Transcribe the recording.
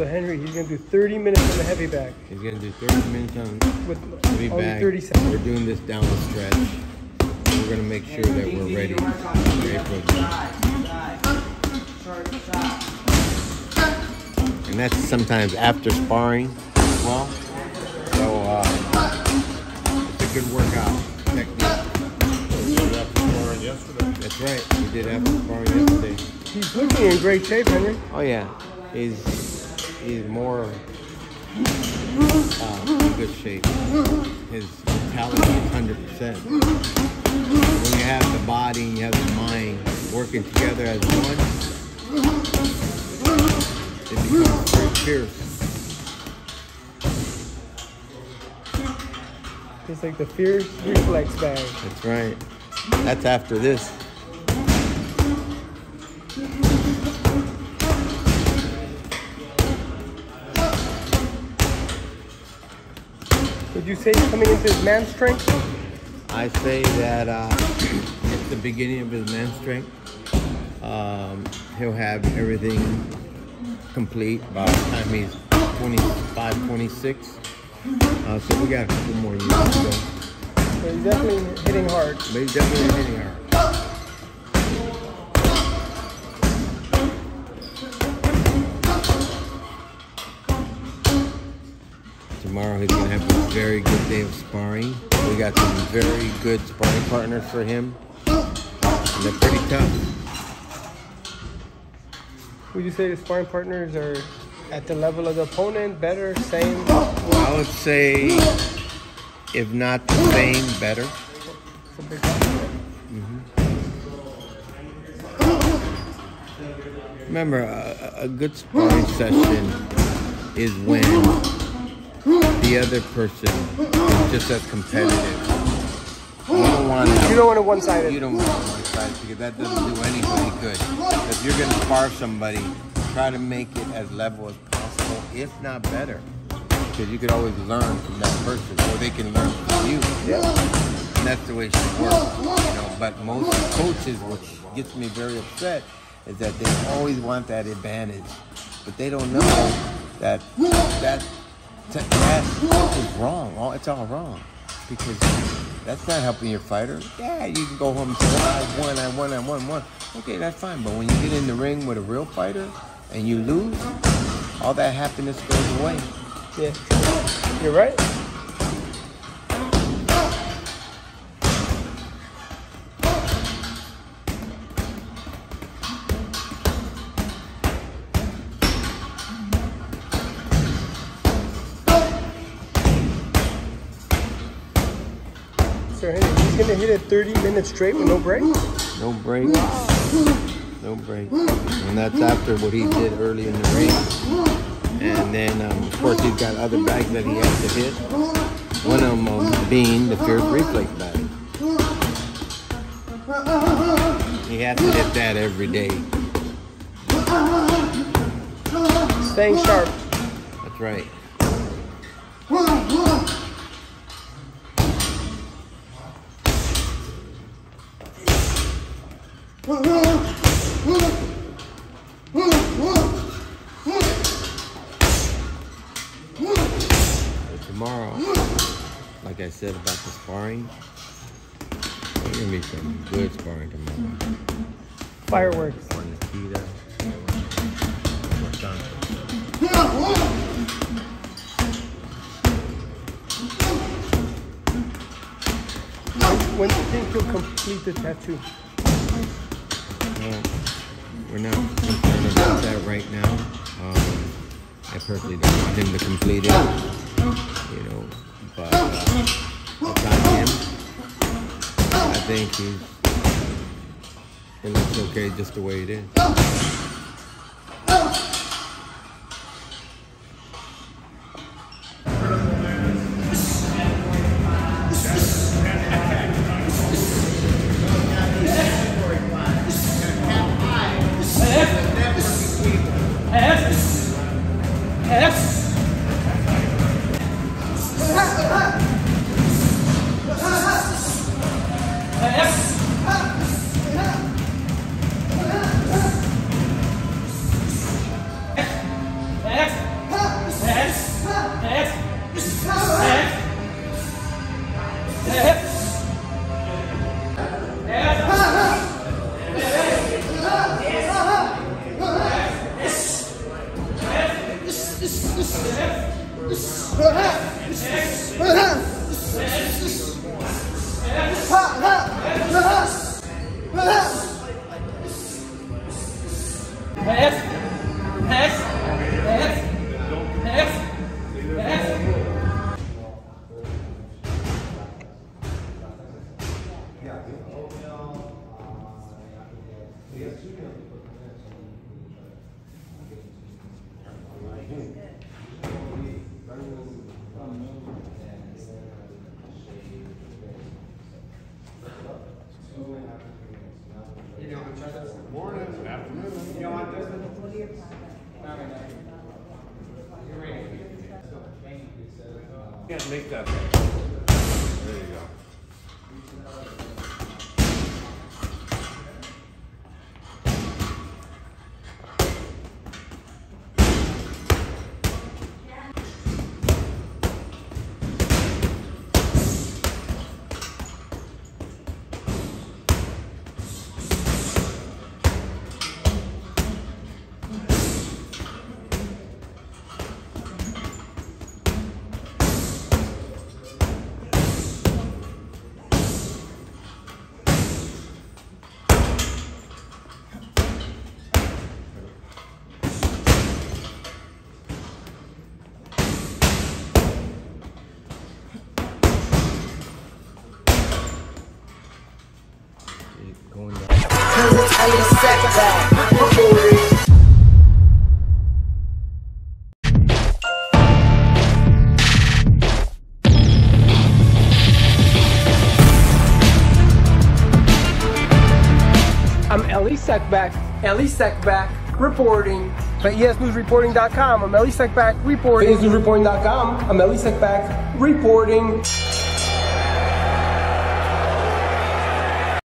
So Henry, he's gonna do 30 minutes on the heavy bag He's gonna do 30 minutes on with heavy bag. 30 seconds. We're doing this down the stretch. We're gonna make sure that we're ready for April. And that's sometimes after sparring as well. So uh, it's a good workout technique. We did after sparring yesterday. That's right. We did after sparring yesterday. He's looking in great shape, Henry. Oh yeah, he's he's more uh, in good shape. His mentality is hundred percent. When you have the body and you have the mind working together as one, it becomes very fierce. It's like the fierce reflex bag. That's right. That's after this. You say he's coming into his man strength? I say that uh, it's the beginning of his man strength. Um, he'll have everything complete by the time he's 25, 26. Uh, so we got a couple more years to go. So he's definitely hitting hard. But he's definitely hitting her. Tomorrow he's gonna have a very good day of sparring. We got some very good sparring partners for him. And they're pretty tough. Would you say the sparring partners are at the level of the opponent, better, same? I would say, if not the same, better. Big compliment. Remember, a, a good sparring session is when the other person just as competitive. You don't want You to. don't want a one-sided. You don't want to one-sided because that doesn't do anybody good. If you're going to spar somebody, try to make it as level as possible, if not better. Because you could always learn from that person, or they can learn from you. And that's the way it should work. You know, but most coaches, which gets me very upset, is that they always want that advantage, but they don't know that that that is wrong. It's all wrong because that's not helping your fighter. Yeah, you can go home and say, "Oh, I won, I won, I won, won. Okay, that's fine. But when you get in the ring with a real fighter and you lose, all that happiness goes away. Yeah. You're right. Henry, he's gonna hit it 30 minutes straight with no break. No breaks. No breaks. And that's after what he did early in the ring. And then, um, of course, he's got other bags that he has to hit. One of them um, being the fierce reflex bag. He has to hit that every day. Staying sharp. That's right. Tomorrow, like I said about the sparring, there's gonna be some good sparring tomorrow. Fireworks. For Nikita. For When do you think he'll complete the tattoo? We're not concerned about that right now. Um, I personally don't want him to complete it, you know, but uh, it's on him. I think he's, it looks okay just the way it is. Ha! Ha! Ha! Can't make that. There you go. I'm Elie Seckbach, Elie Seckbach, reporting E ESNewsReporting.com. I'm Elie Seckbach, reporting. ESNewsReporting.com. I'm Elie Seckbach, reporting.